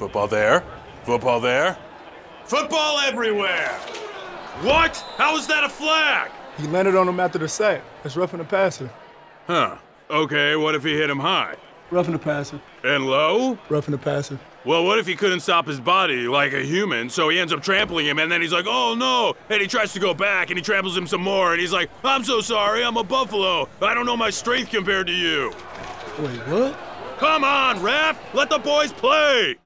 Football there. Football there. Football everywhere! What? How is that a flag? He landed on him after the sack. That's roughing the passer. Huh. Okay, what if he hit him high? Roughing the passer. And low? Roughing the passer. Well, what if he couldn't stop his body like a human, so he ends up trampling him, and then he's like, oh no! And he tries to go back, and he tramples him some more, and he's like, I'm so sorry, I'm a buffalo. I don't know my strength compared to you. Wait, what? Come on, ref! Let the boys play!